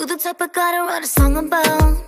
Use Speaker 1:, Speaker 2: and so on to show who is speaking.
Speaker 1: You the type I gotta write a song about.